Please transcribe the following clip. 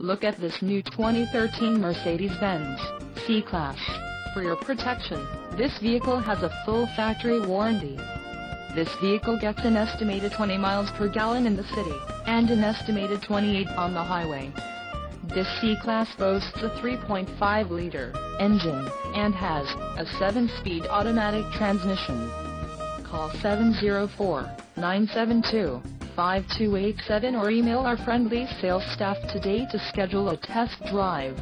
Look at this new 2013 Mercedes-Benz C-Class. For your protection, this vehicle has a full factory warranty. This vehicle gets an estimated 20 miles per gallon in the city, and an estimated 28 on the highway. This C-Class boasts a 3.5-liter engine, and has a 7-speed automatic transmission. Call 704-972-5287 or email our friendly sales staff today to schedule a test drive.